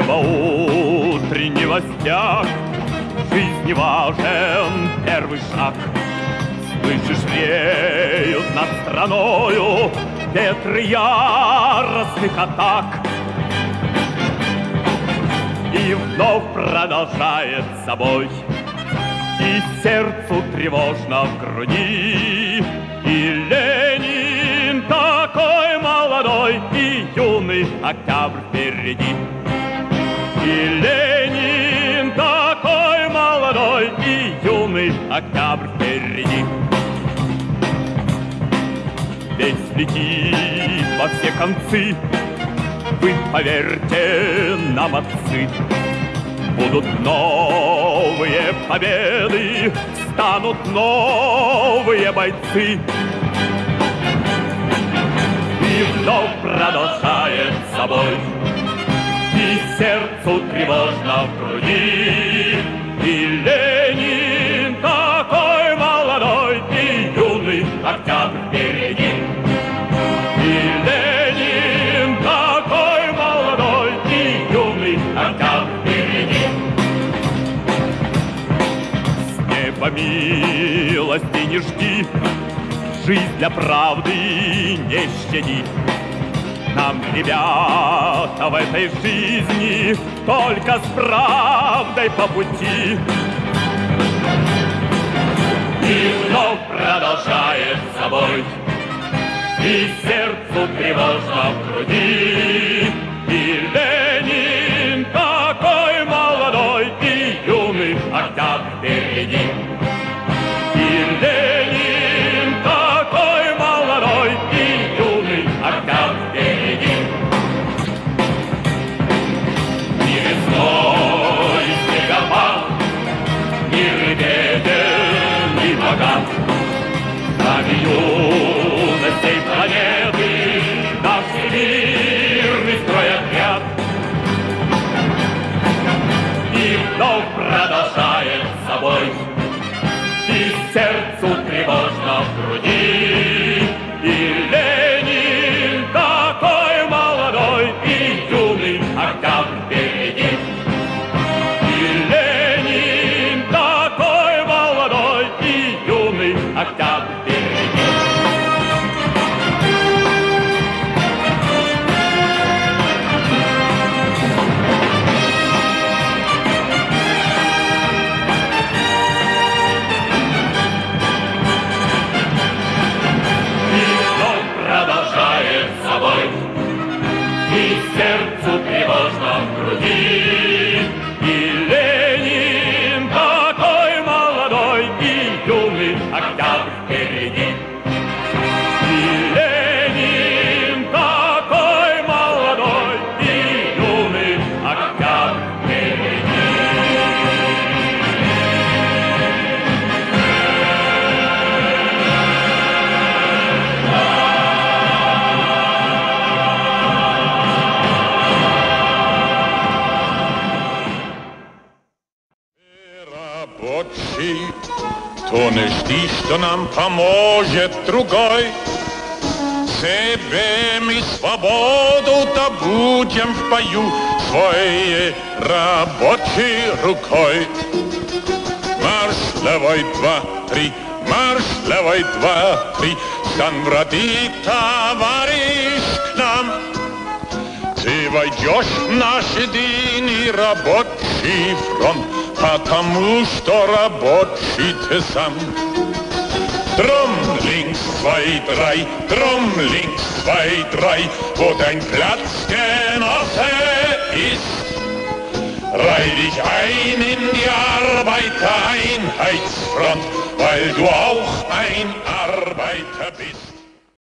в утренневостях Жизни важен первый шаг. Слышишь, реют над страною Ветры яростных атак. И вновь продолжает собой И сердцу тревожно в груди. И Ленин такой молодой И юный октябрь впереди И Ленин такой молодой И юный октябрь впереди Весь летит во все концы Вы поверьте нам, отцы. Будут новые победы Станут новые бойцы. И вновь продолжает собой И сердцу тревожно в груди. И Ленин такой молодой И юный октябрь впереди. И Ленин такой молодой И юный октябрь впереди. С неба милости не жди Жизнь для правды не щади нам, ребята, в этой жизни Только с правдой по пути. И вновь продолжает собой И сердцу тревожно в груди Всей планеты Наш всемирный строй отряд И вновь продолжает собой И сердцу тревожно в груди в груди рабочий, то не жди, что нам поможет другой. Себе мы свободу добудем в бою своей рабочей рукой. Марш левой два, три, марш левой два, три, стан в ряды, товарищ, к нам. Ты войдешь в наш единый рабочий фронт, потому что рабочий ты сам. Drum links, zwei, drei, drum links, zwei, drei, wo dein Platzgenosse ist. Reih dich ein in die Arbeitereinheitsfront, weil du auch ein Arbeiter bist.